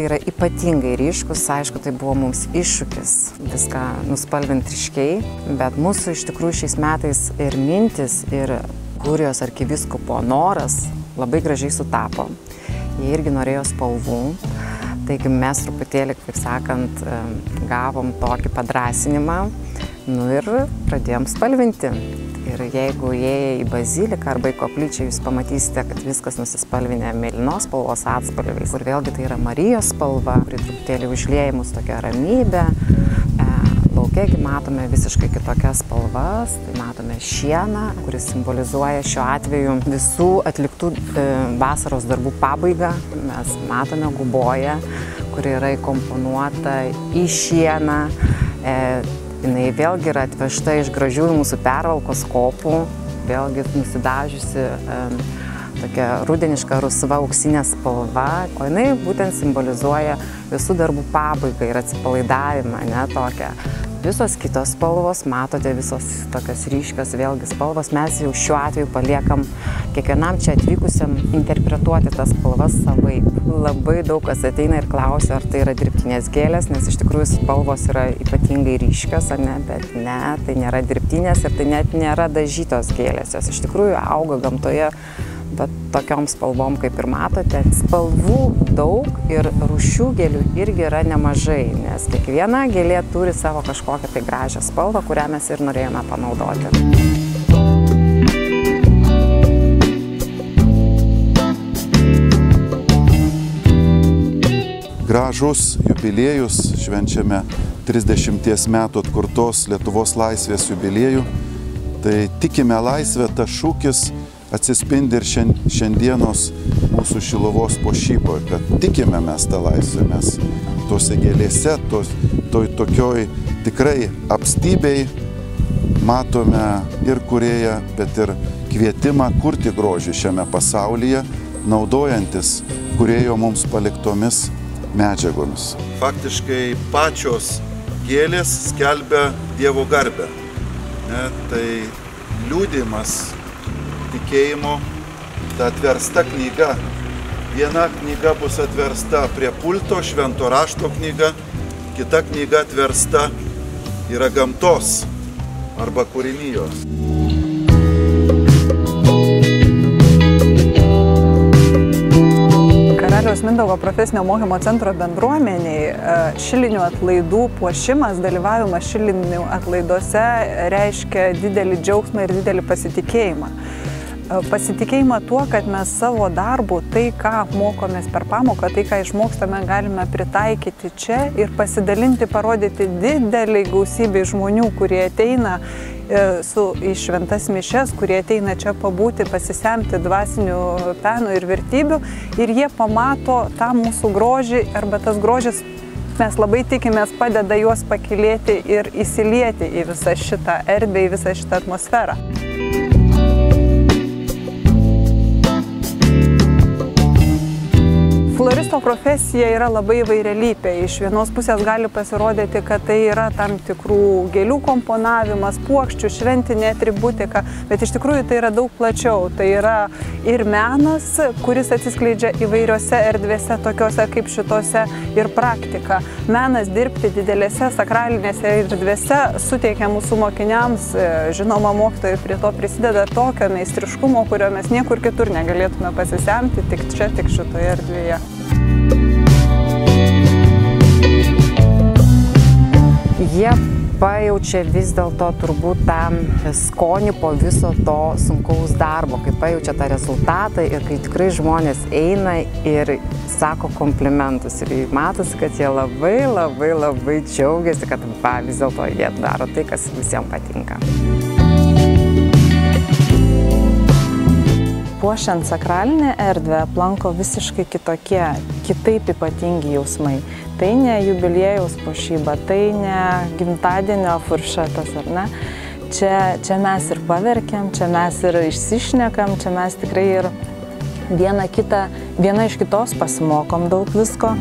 tai yra ypatingai ryškus, aišku, tai buvo mums iššūkis viską nuspalvinti ryškiai, bet mūsų iš tikrųjų šiais metais ir mintis, ir Kurijos arkiviskopo noras labai gražiai sutapo. Jie irgi norėjo spalvų. Taigi mes truputėlį, kaip sakant, gavom tokį padrasinimą nu ir pradėjom spalvinti. Ir jeigu įėję į baziliką arba į koplyčią, jūs pamatysite, kad viskas nusispalvinę mėlynos spalvos atspalviais. Ir vėlgi tai yra Marijos spalva, kuri truputėlį užlieja mus tokią ramybę. E, Laukėgi matome visiškai kitokias spalvas, tai matome šieną, kuris simbolizuoja šiuo atveju visų atliktų e, vasaros darbų pabaigą. Mes matome guboją, kuri yra įkomponuota į šieną. E, jinai vėlgi yra atvežta iš gražiųjų mūsų pervalkos kopų, vėlgi nusidažiusi tokia rudeniška rusva auksinė spalva, o jinai būtent simbolizuoja visų darbų pabaigą ir atsipalaidavimą, ne tokią Visos kitos spalvos, matote, visos tokios ryškios vėlgi spalvos, mes jau šiuo atveju paliekam kiekvienam čia atvykusiam interpretuoti tas spalvas savai. Labai daug kas ateina ir klausia, ar tai yra dirbtinės gėlės, nes iš tikrųjų spalvos yra ypatingai ryškios, ar ne, bet ne, tai nėra dirbtinės ir tai net nėra dažytos gėlės, jos iš tikrųjų auga gamtoje bet tokiom spalvom, kaip ir matote. Spalvų daug ir rūšių gėlių irgi yra nemažai, nes kiekviena gėlė turi savo kažkokią tai gražią spalvą, kurią mes ir norėjome panaudoti. Gražus jubiliejus švenčiame 30 metų atkurtos Lietuvos laisvės jubiliejų. Tai tikime laisvę, tas šūkis atsispindi ir šiandienos mūsų šilovos pošyboje, kad tikime mes tą laisvę, mes tose gėlėse, tos, toj tokioj tikrai apstybei matome ir kurėją, bet ir kvietimą kurti grožį šiame pasaulyje, naudojantis kurėjo mums paliktomis medžiagomis. Faktiškai pačios gėlės skelbia Dievo garbę. Ne, tai liūdimas tikėjimo, ta atversta knyga. Viena knyga bus atversta prie pulto, švento rašto knyga, kita knyga atversta yra gamtos arba kūrinijos. Karaliaus Mindaugo profesinio mokymo centro bendruomeniai e, šilinių atlaidų puošimas, dalyvavimas šilinių atlaiduose reiškia didelį džiaugsmą ir didelį pasitikėjimą pasitikėjimą tuo, kad mes savo darbu, tai, ką mokomės per pamoką, tai, ką išmokstame, galime pritaikyti čia ir pasidalinti, parodyti dideliai gausybei žmonių, kurie ateina e, su į šventas mišes, kurie ateina čia pabūti, pasisemti dvasinių penų ir vertybių ir jie pamato tą mūsų grožį arba tas grožis mes labai tikimės padeda juos pakilėti ir įsilieti į visą šitą erdvę, į visą šitą atmosferą. Floristo profesija yra labai įvairialypė. Iš vienos pusės gali pasirodyti, kad tai yra tam tikrų gėlių komponavimas, puokščių, šventinė atributika, bet iš tikrųjų tai yra daug plačiau. Tai yra ir menas, kuris atsiskleidžia įvairiose erdvėse, tokiuose kaip šitose, ir praktika. Menas dirbti didelėse sakralinėse erdvėse suteikia mūsų mokiniams, e, žinoma, mokytojai prie to prisideda tokio meistriškumo, kurio mes niekur kitur negalėtume pasisemti, tik čia, tik šitoje erdvėje. Pajaučia vis dėlto turbūt tą skonį po viso to sunkaus darbo, kai pajaučia tą rezultatą ir kai tikrai žmonės eina ir sako komplimentus ir matosi, kad jie labai labai labai džiaugiasi, kad va, vis dėlto jie daro tai, kas visiems patinka. Puošiant sakralinę erdvę aplanko visiškai kitokie, kitaip ypatingi jausmai. Tai ne jubiliejaus pošyba, tai ne gimtadienio furšetas, ar ne? Čia, čia mes ir paverkiam, čia mes ir išsišnekam, čia mes tikrai ir viena, kita, viena iš kitos pasimokom daug visko.